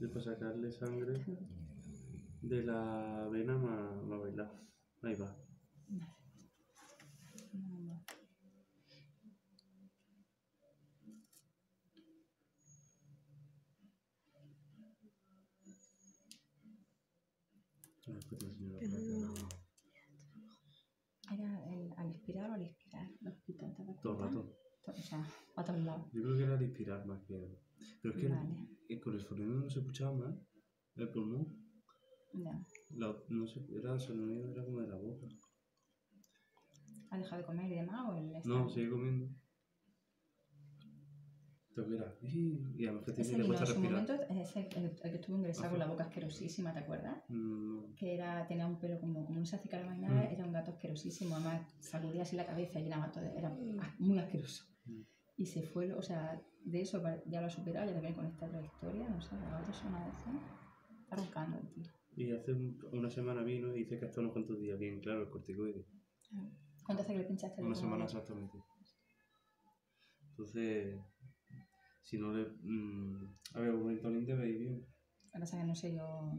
Y para sacarle sangre de la vena más ma bailar. Ahí va. Pero placa. no. Era el- al expirar o al inspirar. Todo el rato. To- O sea, a todos lados. Yo creo que era al inspirar más que. Pero es que Vale. Eh, con el sonido no se escuchaba más. El pulmón. Ya. La- no sé, era el sonido era como de la boca. ¿Ha dejado de comer y demás o el No, sigue comiendo. Que aquí. Y además que tiene le cuesta en su respirar. momento, ese, el, el que estuvo ingresado con la boca asquerosísima, ¿te acuerdas? Mm, Que era, tenía un pelo como, como no se hace cara nada, Mm. era un gato asquerosísimo, además sacudía así la cabeza y llenaba todo, era muy asqueroso. Mm. Y se fue, o sea, de eso ya lo ha superado, ya también con esta otra historia, no sé, la otra persona de. Está roncando el tío. Y hace un- una semana vino y dice que hasta unos cuantos días. Bien, claro, el corticoide. ¿Cuánto hace que le pinchaste? Una de semana exactamente. Entonces, si no le. mm, a ver, un momento debe ir bien. Es que no sé yo